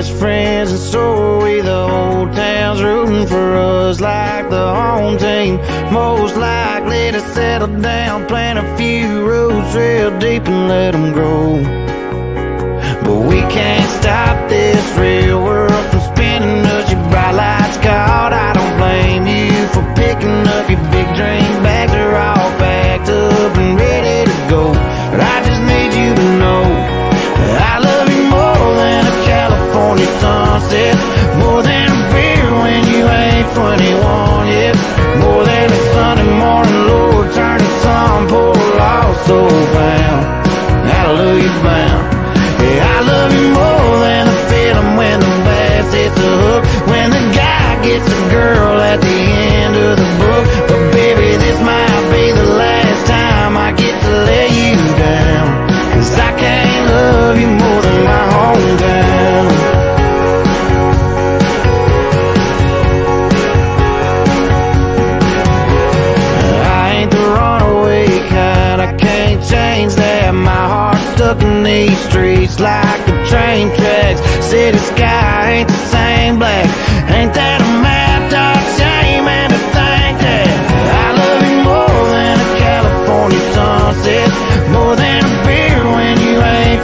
best friends, and so we. The whole town's rooting for us like the home team. Most likely to settle down, plant a few roots real deep and let them grow. But we can't stop this real soul found. Hallelujah bound. Yeah, I love you more heart's these streets like the train tracks. City sky ain't the same black. Ain't that a